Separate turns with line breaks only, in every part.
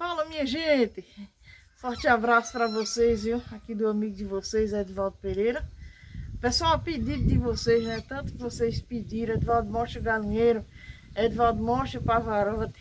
Fala, minha gente! Forte abraço para vocês, viu? Aqui do amigo de vocês, Edvaldo Pereira. Pessoal, pedido de vocês, né? Tanto que vocês pediram, Edvaldo mostra o galinheiro, Edvaldo mostra o pavarote,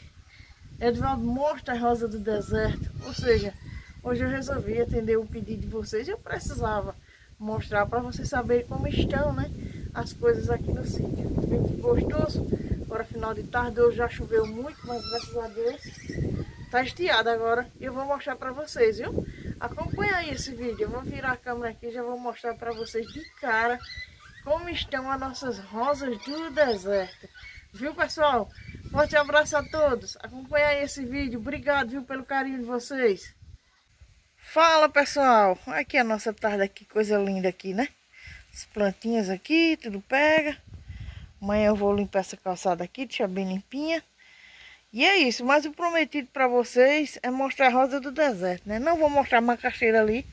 Edvaldo mostra a rosa do deserto. Ou seja, hoje eu resolvi atender o pedido de vocês. Eu precisava mostrar para vocês saberem como estão, né? As coisas aqui no sítio. Vento gostoso. Agora final de tarde, hoje já choveu muito, mas graças a Deus Tá estiado agora e eu vou mostrar pra vocês, viu? Acompanha aí esse vídeo. Eu vou virar a câmera aqui e já vou mostrar pra vocês de cara como estão as nossas rosas do deserto. Viu, pessoal? Forte abraço a todos. Acompanha aí esse vídeo. Obrigado, viu, pelo carinho de vocês. Fala, pessoal. Aqui a nossa tarde aqui, coisa linda aqui, né? As plantinhas aqui, tudo pega. Amanhã eu vou limpar essa calçada aqui, deixar bem limpinha. E é isso, mas o prometido para vocês é mostrar a rosa do deserto, né? Não vou mostrar a macaxeira ali,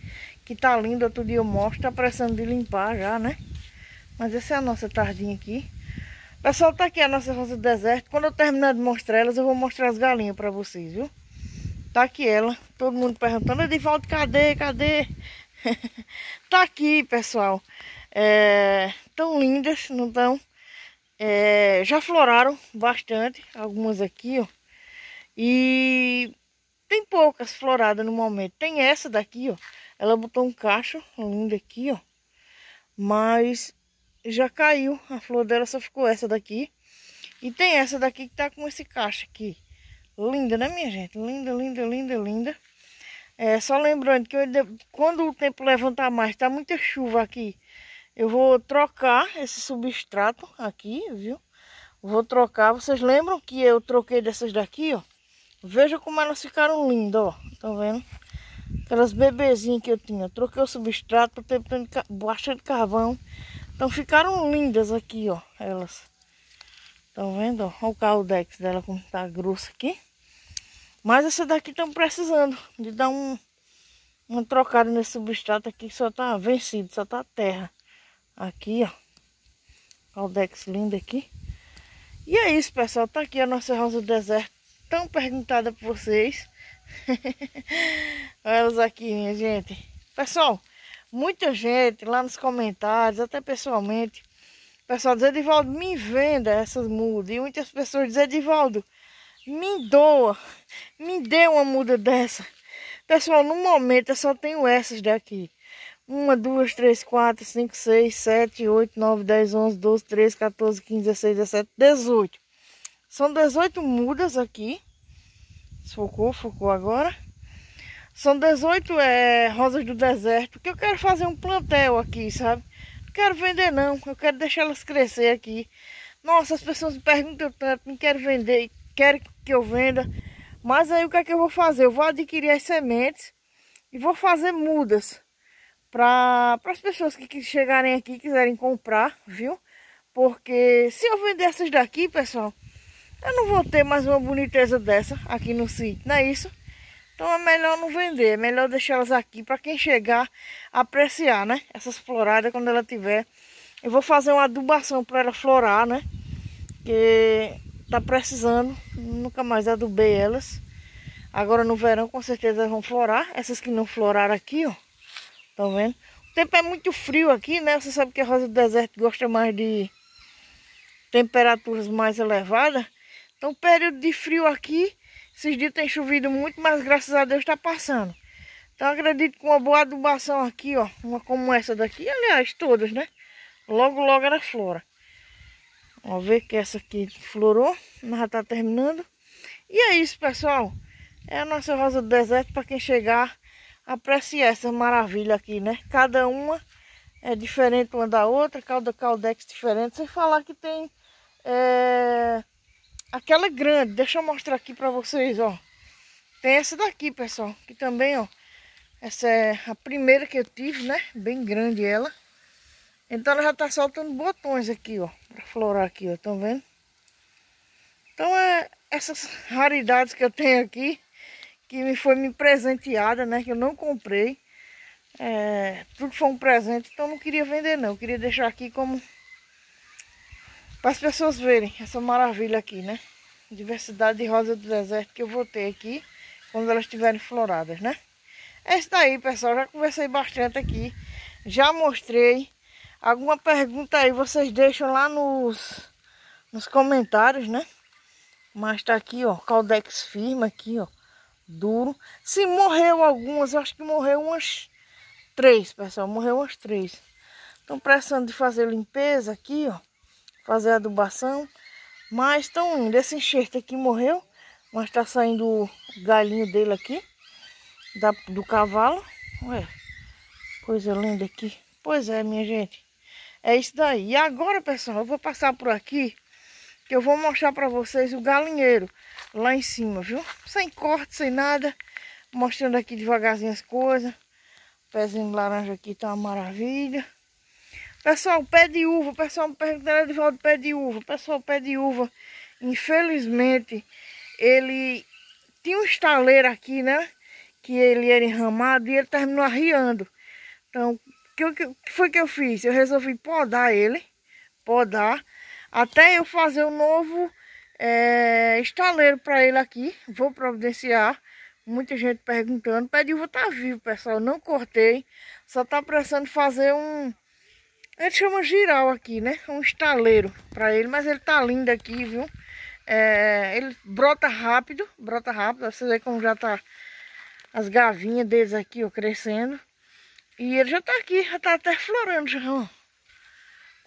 que tá linda, outro dia eu mostro, tá precisando de limpar já, né? Mas essa é a nossa tardinha aqui. Pessoal, tá aqui a nossa rosa do deserto. Quando eu terminar de mostrar elas, eu vou mostrar as galinhas para vocês, viu? Tá aqui ela, todo mundo perguntando, Edivaldo, cadê, cadê? tá aqui, pessoal. É, tão lindas, não tão? É, já floraram bastante, algumas aqui, ó. E tem poucas floradas no momento. Tem essa daqui, ó. Ela botou um cacho lindo aqui, ó. Mas já caiu. A flor dela só ficou essa daqui. E tem essa daqui que tá com esse cacho aqui. Linda, né, minha gente? Linda, linda, linda, linda. É, só lembrando que eu, quando o tempo levantar mais, tá muita chuva aqui eu vou trocar esse substrato aqui, viu? Vou trocar. Vocês lembram que eu troquei dessas daqui, ó? Veja como elas ficaram lindas, ó. Tá vendo? Aquelas bebezinhas que eu tinha. Troquei o substrato, tô tendo bastante carvão. Então ficaram lindas aqui, ó. Elas. Estão vendo? Ó, olha o caldex dela como tá grosso aqui. Mas essa daqui estão precisando de dar um, uma trocada nesse substrato aqui que só tá vencido, só tá terra. Aqui, ó. Caldex lindo aqui. E é isso, pessoal. Tá aqui a nossa rosa do deserto. Tão perguntada por vocês. Olha elas aqui, minha gente. Pessoal, muita gente lá nos comentários, até pessoalmente. Pessoal diz, Edivaldo, me venda essas mudas. E muitas pessoas dizem, Edivaldo, me doa. Me dê uma muda dessa. Pessoal, no momento eu só tenho essas daqui. Uma, duas, três, quatro, cinco, seis, sete, oito, nove, dez, onze, doze, treze, 14, 15, 16, 17, 18. São 18 mudas aqui. Focou, focou agora. São 18 é, rosas do deserto. Que eu quero fazer um plantel aqui, sabe? Não quero vender não. Eu quero deixar elas crescer aqui. Nossa, as pessoas me perguntam tanto, não quero vender, querem que eu venda. Mas aí o que é que eu vou fazer? Eu vou adquirir as sementes e vou fazer mudas para as pessoas que, chegarem aqui e quiserem comprar, viu? Porque se eu vender essas daqui, pessoal, eu não vou ter mais uma boniteza dessa aqui no sítio, não é isso? Então é melhor não vender, é melhor deixar elas aqui para quem chegar apreciar, né? Essas floradas quando ela tiver. Eu vou fazer uma adubação para ela florar, né? Que tá precisando, nunca mais adubei elas. Agora no verão com certeza vão florar. Essas que não floraram aqui, ó. Tá vendo? O tempo é muito frio aqui, né? Você sabe que a rosa do deserto gosta mais de temperaturas mais elevadas. Então, período de frio aqui, esses dias tem chovido muito, mas graças a Deus está passando. Então, acredito que uma boa adubação aqui, ó, uma como essa daqui, aliás, todas, né? Logo, logo ela flora. Vamos ver que essa aqui florou, mas já tá terminando. E é isso, pessoal. É a nossa rosa do deserto para quem chegar apreciar essa maravilha aqui, né? Cada uma é diferente uma da outra, cada caldex diferente. Sem falar que tem é, aquela grande. Deixa eu mostrar aqui para vocês, ó. Tem essa daqui, pessoal, que também, ó. Essa é a primeira que eu tive, né? Bem grande ela. Então ela já tá soltando botões aqui, ó. Pra florar aqui, ó. Estão vendo? Então é essas raridades que eu tenho aqui que me foi me presenteada, né? Que eu não comprei. É, tudo foi um presente, então não queria vender não. Eu queria deixar aqui como para as pessoas verem essa maravilha aqui, né? Diversidade de rosa do deserto que eu vou ter aqui. quando elas estiverem floradas, né? É isso daí, pessoal. Já conversei bastante aqui. Já mostrei. Alguma pergunta aí vocês deixam lá nos, nos comentários, né? Mas tá aqui, ó. Caldex firme aqui, ó. Duro. Se morreu algumas, eu acho que morreu umas três, pessoal. Morreu umas três. Estão precisando de fazer limpeza aqui, ó. Fazer adubação. Mas estão indo. Esse enxerto aqui morreu. Mas tá saindo o galinho dele aqui. Da, do cavalo. Ué, coisa linda aqui. Pois é, minha gente. É isso daí. E agora, pessoal, eu vou passar por aqui. Que eu vou mostrar pra vocês o galinheiro. Lá em cima, viu? Sem corte, sem nada. Mostrando aqui devagarzinho as coisas. Pezinho de laranja aqui tá uma maravilha. Pessoal, pé de uva. Pessoal me perguntando de volta pé de uva. Pessoal, pé de uva. Infelizmente, ele tinha um estaleiro aqui, né? Que ele era enramado e ele terminou arriando. Então, o que, que foi que eu fiz? Eu resolvi podar ele. Podar. Até eu fazer o um novo é, estaleiro para ele aqui. Vou providenciar. Muita gente perguntando. Uva tá vivo, pessoal. Não cortei. Só tá precisando fazer um ele chama giral aqui, né? Um estaleiro para ele, mas ele tá lindo aqui, viu? É, ele brota rápido, brota rápido. Você vê como já tá as gavinhas deles aqui, ó, crescendo. E ele já tá aqui, já tá até florando já, ó.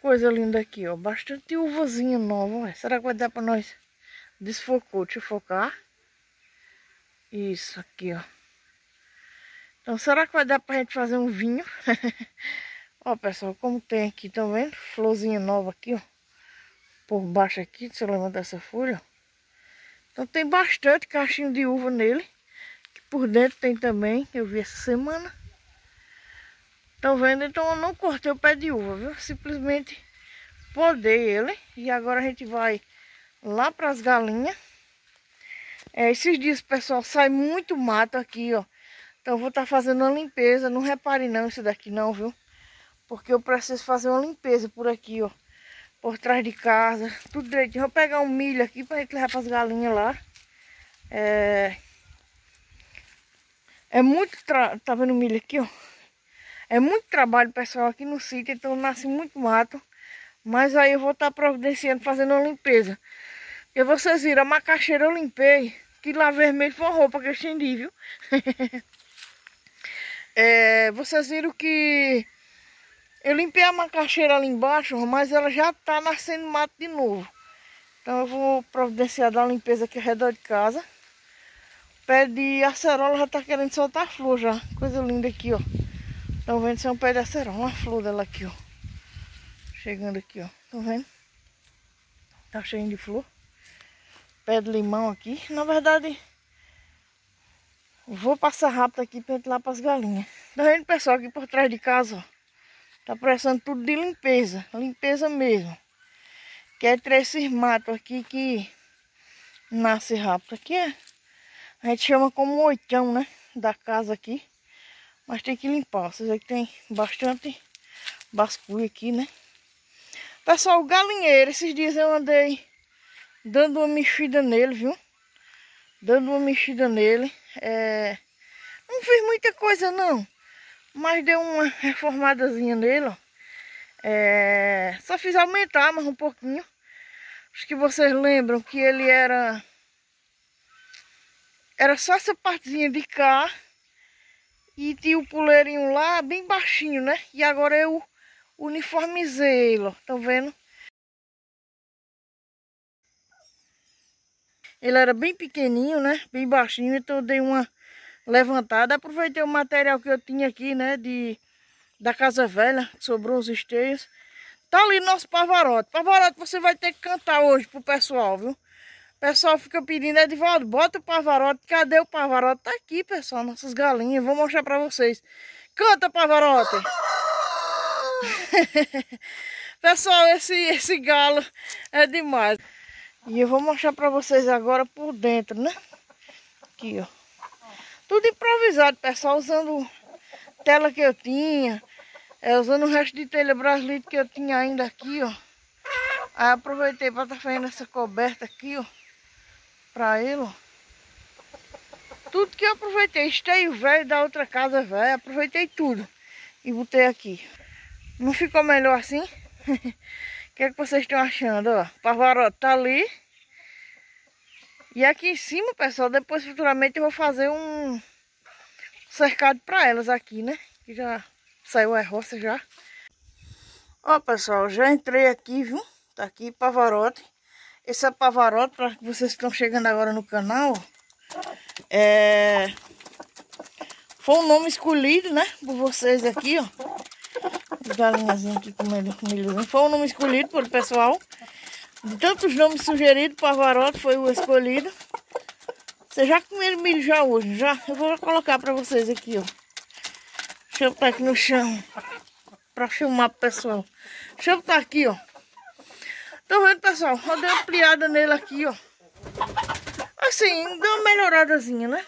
Coisa linda aqui, ó. Bastante uvazinha nova. Será que vai dar pra nós? Desfocou, deixa eu focar. Isso aqui, ó. Então, será que vai dar pra gente fazer um vinho? Ó, pessoal, como tem aqui, estão vendo? Florzinha nova aqui, ó. Por baixo aqui, deixa eu levantar essa folha. Então tem bastante caixinho de uva nele. Que por dentro tem também, eu vi essa semana. Estão vendo? Então eu não cortei o pé de uva, viu? Simplesmente podei ele. E agora a gente vai lá para as galinhas. É, esses dias, pessoal, sai muito mato aqui, ó. Então vou estar tá fazendo uma limpeza. Não repare não isso daqui não, viu? Porque eu preciso fazer uma limpeza por aqui, ó. Por trás de casa. Tudo direitinho. Vou pegar um milho aqui pra gente levar pras galinhas lá. É... É muito... Tra... Tá vendo o milho aqui, ó? É muito trabalho, pessoal, aqui no sítio. Então nasce muito mato. Mas aí eu vou estar tá providenciando, fazendo uma limpeza. E vocês viram, a macaxeira eu limpei. Que lá vermelho foi uma roupa que eu estendi, viu? é, vocês viram que eu limpei a macaxeira ali embaixo, mas ela já tá nascendo mato de novo. Então eu vou providenciar dar uma limpeza aqui ao redor de casa. O pé de acerola já tá querendo soltar flor já. Coisa linda aqui, ó. Estão vendo? Isso é um pé de acerola. Uma flor dela aqui, ó. Chegando aqui, ó. Estão vendo? Tá cheio de flor. Pé de limão aqui. Na verdade, vou passar rápido aqui pra ir lá pras galinhas. Tá vendo, pessoal, aqui por trás de casa, ó. Tá precisando tudo de limpeza, limpeza mesmo. Que é esses matos aqui que nasce rápido. Aqui é, a gente chama como oitão, né? Da casa aqui. Mas tem que limpar. Vocês que tem bastante basculho aqui, né? Pessoal, o galinheiro, esses dias eu andei dando uma mexida nele, viu? Dando uma mexida nele. É... Não fiz muita coisa, não. Mas deu uma reformadazinha nele, ó. É, só fiz aumentar mais um pouquinho. Acho que vocês lembram que ele era... Era só essa partezinha de cá. E tinha o puleirinho lá, bem baixinho, né? E agora eu uniformizei ele, ó. Estão vendo? Ele era bem pequenininho, né? Bem baixinho, então eu dei uma levantada. Aproveitei o material que eu tinha aqui, né, de, da casa velha, sobrou os esteios. Tá ali nosso pavarote. Pavarote você vai ter que cantar hoje pro pessoal, viu? Pessoal fica pedindo, Edvaldo, bota o pavarote. Cadê o pavarote? Tá aqui, pessoal, nossas galinhas. Vou mostrar pra vocês. Canta, pavarote! pessoal, esse, esse galo é demais. E eu vou mostrar pra vocês agora por dentro, né? Aqui, ó. Tudo improvisado, pessoal, usando tela que eu tinha, é, usando o resto de telha que eu tinha ainda aqui, ó. Aí aproveitei para estar tá fazendo essa coberta aqui, ó, para ele. Tudo que eu aproveitei, esteio velho da outra casa velha, aproveitei tudo. E botei aqui. Não ficou melhor assim? O que é que vocês estão achando? Ó, Pavarotti tá ali. E aqui em cima, pessoal, depois futuramente eu vou fazer um cercado para elas aqui, né? Que já saiu a roça já. Ó, pessoal, já entrei aqui, viu? Tá aqui Pavarotti. Esse é Pavarotti, para vocês que estão chegando agora no canal. É... Foi um nome escolhido, né? Por vocês aqui, ó. Galinhazinha aqui comendo milhozinho. Foi um nome escolhido pelo pessoal. De tantos nomes sugeridos, Pavarotti foi o escolhido. Vocês já comeram milho já hoje, já? Eu vou colocar para vocês aqui, ó. Deixa eu botar aqui no chão. Para filmar pro pessoal. Deixa eu botar aqui, ó. Tá vendo, pessoal? Eu dei uma ampliada nele aqui, ó. Assim, deu uma melhoradazinha, né?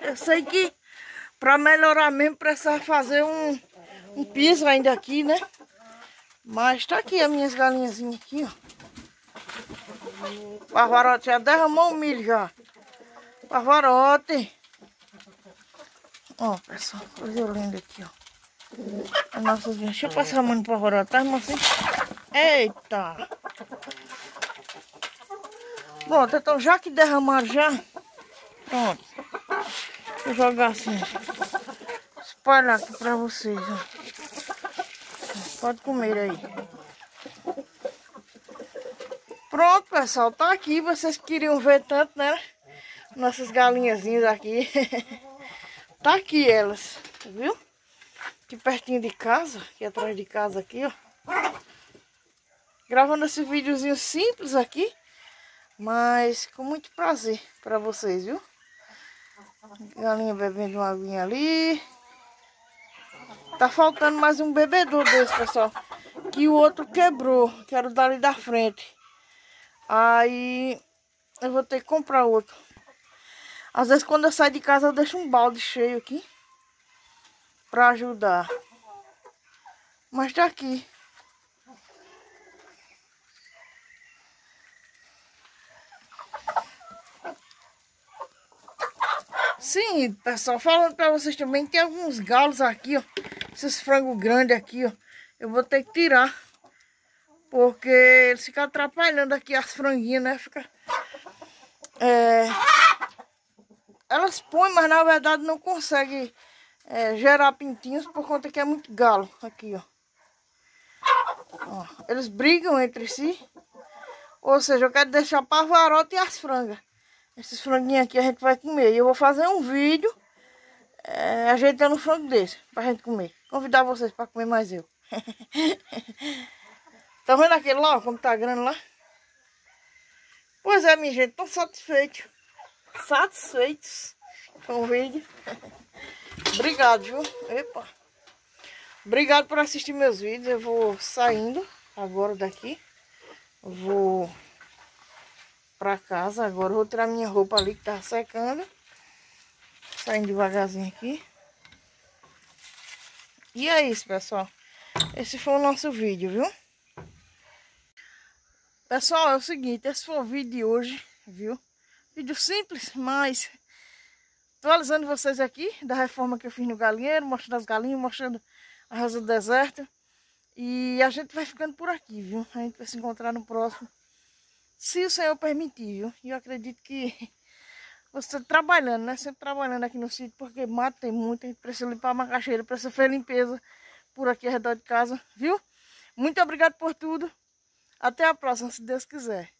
Eu sei que para melhorar mesmo precisa fazer um, um piso ainda aqui, né? Mas tá aqui as minhas galinhazinhas aqui, ó. Pavarotti já derramou o milho já. Pavarotti. Ó, pessoal, coisa linda aqui, ó. Nossa, deixa eu passar a mão no pavarotti, tá, mocinho? Eita! Pronto, então já que derramaram já, pronto. Vou jogar assim. Espalhar aqui pra vocês, ó. Pode comer aí. Pronto, pessoal, tá aqui. Vocês queriam ver tanto, né? Nossas galinhazinhas aqui. tá aqui elas, viu? Aqui pertinho de casa, aqui atrás de casa aqui, ó. Gravando esse videozinho simples aqui, mas com muito prazer para vocês, viu? Galinha bebendo uma aguinha ali. Tá faltando mais um bebedor desse, pessoal. Que o outro quebrou, que era o dali da frente. Aí eu vou ter que comprar outro. Às vezes quando eu saio de casa eu deixo um balde cheio aqui. Pra ajudar. Mas tá aqui. Sim, pessoal, falando pra vocês também, tem alguns galos aqui, ó. Esses frangos grandes aqui, ó. Eu vou ter que tirar. Porque eles ficam atrapalhando aqui as franguinhas, né? Fica... É... Elas põem, mas na verdade não conseguem é, gerar pintinhos por conta que é muito galo. Aqui, ó. ó. Eles brigam entre si. Ou seja, eu quero deixar pavarote e as frangas. Esses franguinhos aqui a gente vai comer. E eu vou fazer um vídeo é, ajeitando um frango desse pra gente comer. Convidar vocês para comer mais eu. Tá vendo aquele lá, como tá grande lá? Pois é, minha gente, tô satisfeito. Satisfeitos com o vídeo. Obrigado, viu? Epa. Obrigado por assistir meus vídeos. Eu vou saindo agora daqui. Vou pra casa agora. Vou tirar minha roupa ali que tá secando. Saindo devagarzinho aqui. E é isso, pessoal. Esse foi o nosso vídeo, viu? Pessoal, é o seguinte, esse foi o vídeo de hoje, viu? Vídeo simples, mas atualizando vocês aqui da reforma que eu fiz no galinheiro, mostrando as galinhas, mostrando a rosa do deserto. E a gente vai ficando por aqui, viu? A gente vai se encontrar no próximo, se o Senhor permitir, viu? Eu acredito que você trabalhando, né? Sempre trabalhando aqui no sítio, porque mato tem muito, a gente precisa limpar a macaxeira, precisa fazer limpeza por aqui ao redor de casa, viu? Muito obrigado por tudo. Até a próxima, se Deus quiser.